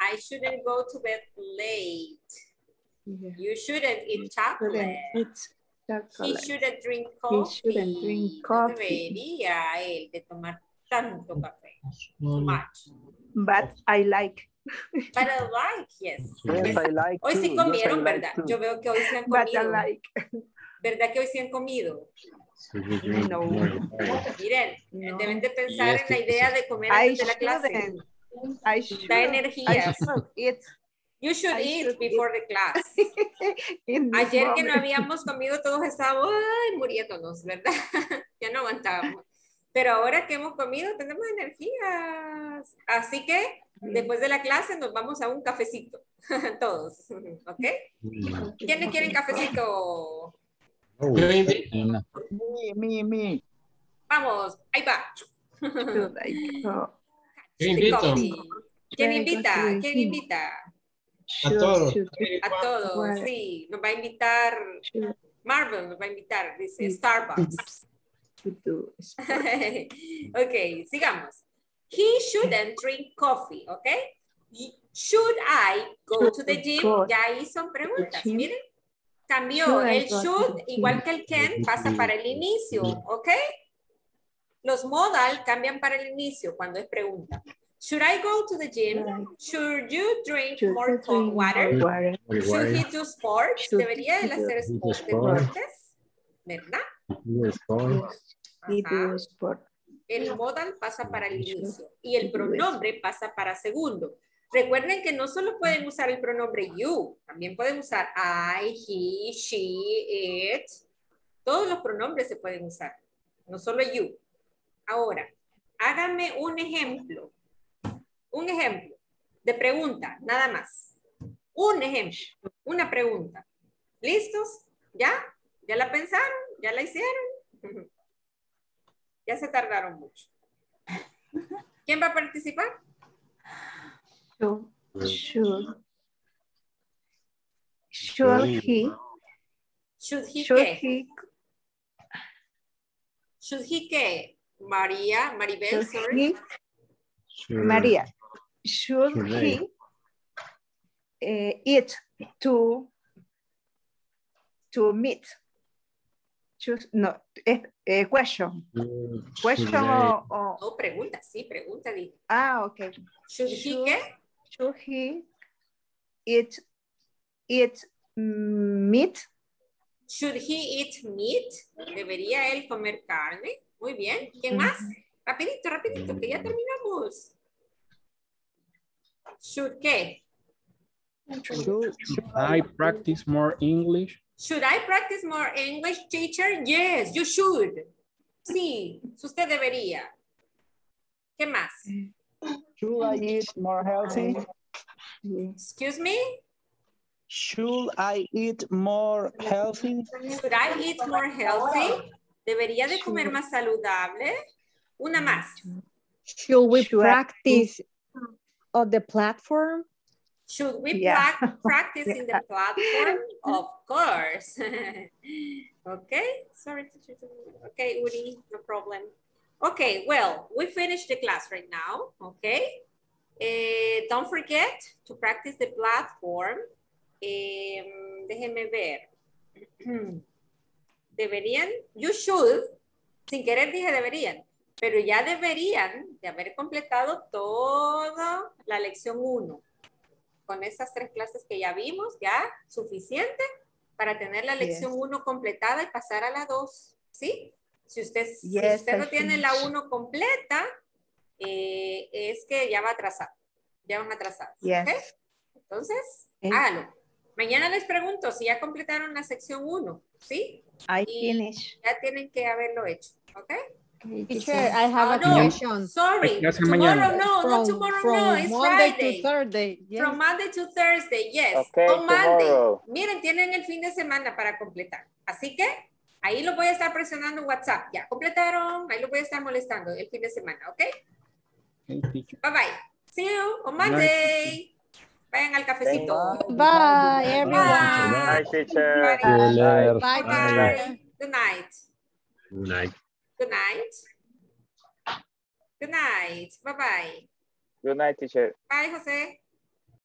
I shouldn't go to bed late. Yeah. You shouldn't eat Shouldn't chocolate. He shouldn't drink coffee. He shouldn't drink No coffee. debería él de tomar tanto café. Too much. But I like. But I like, yes. Yes, I like Hoy sí. Yes, comieron, like ¿verdad? too. Yo veo que hoy sí han But I comido. like. ¿Verdad que hoy sí han comido? No. Miren, No. deben de pensar en la idea de comer I antes de la clase. I should. Da I energías. should eat You should I eat should before the class. Ayer que no moment. habíamos comido, todos estábamos ay, muriéndonos, ¿verdad? ya no aguantábamos. Pero ahora que hemos comido, tenemos energías. Así que después de la clase nos vamos a un cafecito. Todos. ¿Ok? ¿Quiénes quieren cafecito? Me, me, me. Vamos, ahí va. Yo invito. ¿Quién invita? ¿Quién invita? A todos. A todos, sí. Nos va a invitar, Marvel nos va a invitar, dice Starbucks. ok, sigamos. He shouldn't drink coffee, ok? Should I go to the gym? Ya ahí son preguntas, miren. Cambió el to should, igual que el can, pasa para el inicio, ¿ok? Los modal cambian para el inicio cuando es pregunta. Should I go to the gym? Should you drink Should more cold drink water? Should he do sports? Should Debería él hacer do sport- sport? deportes, ¿verdad? He do sport. El modal pasa para el inicio y el pronombre pasa para segundo. Recuerden que no solo pueden usar el pronombre you, también pueden usar I, he, she, it. Todos los pronombres se pueden usar, no solo you. Ahora, háganme un ejemplo. Un ejemplo de pregunta, nada más. Un ejemplo, una pregunta. ¿Listos? ¿Ya? ¿Ya la pensaron? ¿Ya la hicieron? Ya se tardaron mucho. ¿Quién va a participar? Should, should, should he, Should he should qué? he, Should he qué? María, Maribel, should sorry. he, María, should Should he uh, eat to, to meet? Choose, no, eh, eh, question, question or, or, No, pregunta, sí, pregunta. di. ah, okay. Should he qué? Should he eat, eat mm, meat? Should he eat meat? ¿Debería él comer carne? Muy bien. ¿Quién más? Rapidito, rapidito, que ya terminamos. Should qué? Should, should I practice more English? Should I practice more English, teacher? Yes, you should. Sí, usted debería. ¿Qué más? Should I eat more healthy? Excuse me? Should I eat more healthy? Should I eat more healthy? ¿Debería de comer más saludable? Una más. Should we Should I- practice on the platform? Should we Yeah. practice in the platform? Of course. okay, sorry. Okay, Uri, no problem. Okay, well, we finished the class right now, okay? Eh, don't forget to practice the platform. Em, déjenme ver. Deberían, you should, sin querer dije deberían, pero ya deberían de haber completado toda la lección 1 con esas tres clases que ya vimos, ya suficiente para tener la lección 1 completada y pasar a la 2, ¿sí? Si usted, si usted no tiene la finished. 1 completa, eh, es que ya va atrasado, ya van atrasados, Yes. Entonces, hágalo. Mañana les pregunto si ya completaron la sección 1, ¿sí? I Y finish. ya tienen que haberlo hecho, ¿ok? Teacher, I have Oh, a no, question. sorry. Tomorrow, no, From, not tomorrow, from no, it's Monday Friday. to Thursday. Yes. From Monday to Thursday, yes. Okay, On Monday. tomorrow. Miren, tienen el fin de semana para completar. Así que ahí los voy a estar presionando WhatsApp. Ya completaron, ahí los voy a estar molestando el fin de semana, ¿ok? Okay, teacher. Bye bye. See you on Bye. Monday. Vayan al cafecito. Bye, everyone. Hi, teacher. Bye. Bye, Bye. Good night. Good night. Good night. Good night. Bye bye. Good night, teacher. Bye, Jose.